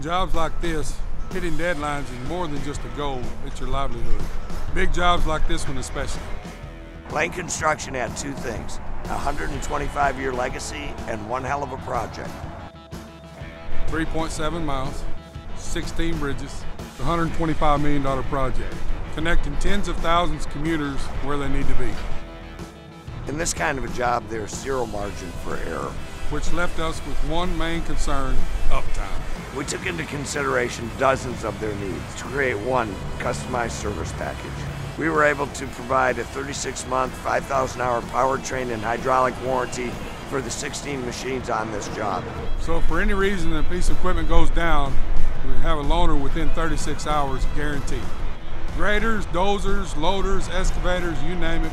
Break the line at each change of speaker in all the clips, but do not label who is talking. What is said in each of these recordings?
In jobs like this, hitting deadlines is more than just a goal, it's your livelihood. Big jobs like this one especially.
Lane Construction had two things, a 125 year legacy and one hell of a project.
3.7 miles, 16 bridges, a $125 million project, connecting tens of thousands of commuters where they need to be.
In this kind of a job, there's zero margin for error.
Which left us with one main concern, uptime.
We took into consideration dozens of their needs to create one customized service package. We were able to provide a 36 month, 5,000 hour powertrain and hydraulic warranty for the 16 machines on this job.
So if for any reason a piece of equipment goes down, we have a loaner within 36 hours guaranteed. Graders, dozers, loaders, excavators, you name it.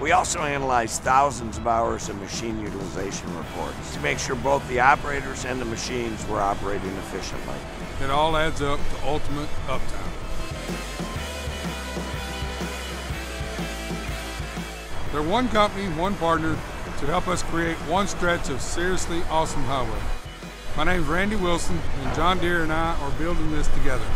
We also analyzed thousands of hours of machine utilization reports to make sure both the operators and the machines were operating efficiently.
It all adds up to ultimate uptime. They're one company, one partner to help us create one stretch of seriously awesome highway. My name's Randy Wilson, and John Deere and I are building this together.